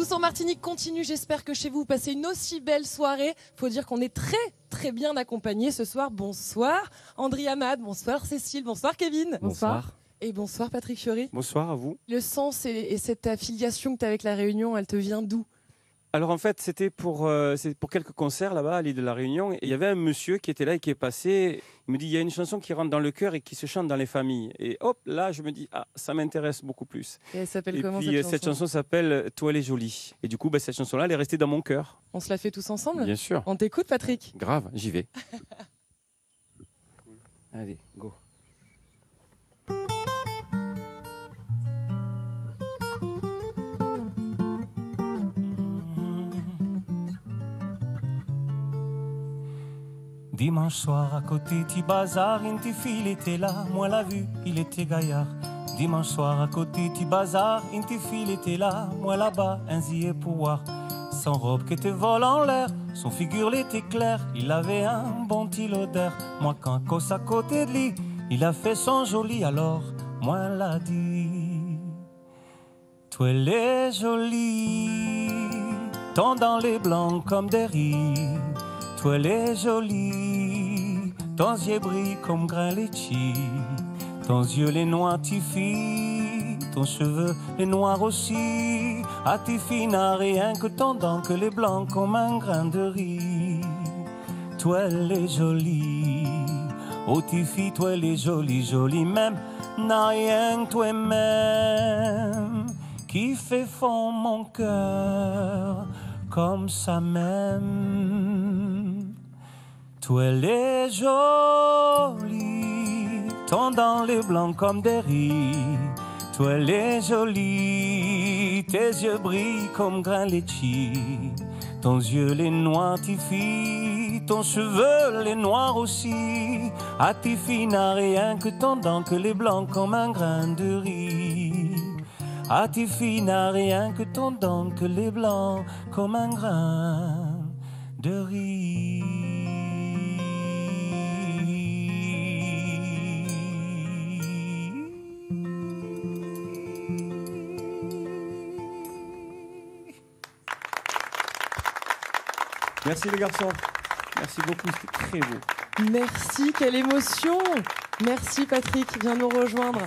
Tous en Martinique continue. J'espère que chez vous, vous passez une aussi belle soirée. Faut dire qu'on est très, très bien accompagnés ce soir. Bonsoir André Amad, bonsoir Cécile, bonsoir Kevin. Bonsoir. Et bonsoir Patrick Fiori. Bonsoir à vous. Le sens et, et cette affiliation que tu as avec La Réunion, elle te vient d'où? Alors en fait, c'était pour, euh, pour quelques concerts là-bas à l'île de la Réunion. Et il y avait un monsieur qui était là et qui est passé. Il me dit, il y a une chanson qui rentre dans le cœur et qui se chante dans les familles. Et hop, là, je me dis, ah, ça m'intéresse beaucoup plus. Et elle s'appelle comment puis euh, cette chanson, s'appelle Toi elle est jolie. Et du coup, bah, cette chanson-là, elle est restée dans mon cœur. On se la fait tous ensemble? Bien sûr. On t'écoute Patrick? Grave, j'y vais. Allez, go. Dimanche soir à côté du bazar, une fille était là, moi l'a vu, il était gaillard. Dimanche soir à côté du bazar, une fille était là, moi là-bas, un zier pouvoir. Sans robe qui te vole en l'air, son figure était claire, il avait un bon petit. Moi quand cause à côté de lui, il a fait son joli alors, moi l'a dit. Toi elle est jolie, tant dans les blancs comme des riz. Toi elle est jolie, ton yeux comme grain litchi. Ton yeux les noirs tifient, ton cheveu les noirs aussi. À Tiffy n'a rien que ton dent que les blancs comme un grain de riz. Toi elle est jolie, oh Tiffy, toi elle est jolie, jolie même. N'a rien que toi-même qui fait fond mon cœur comme ça même. Toi elle est jolie, ton dans les blancs comme des riz. Toi elle est jolie, tes yeux brillent comme grain litchi. Ton yeux les noirs tifient, ton cheveu les noirs aussi. À Tiffy n'a rien que ton dent que les blancs comme un grain de riz. À Tiffy n'a rien que ton dent que les blancs comme un grain de riz. Merci les garçons. Merci beaucoup, c'était très beau. Merci, quelle émotion Merci Patrick, viens nous rejoindre.